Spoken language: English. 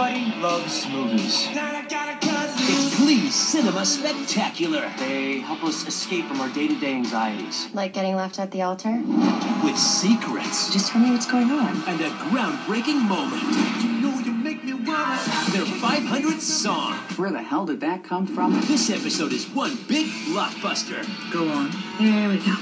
Everybody loves movies. It's Glee Cinema Spectacular. They help us escape from our day-to-day anxieties. Like getting left at the altar? With secrets Just tell me what's going on. and a groundbreaking moment. You know you make me wanna. Their 500th song. Where the hell did that come from? This episode is one big blockbuster. Go on. There we go.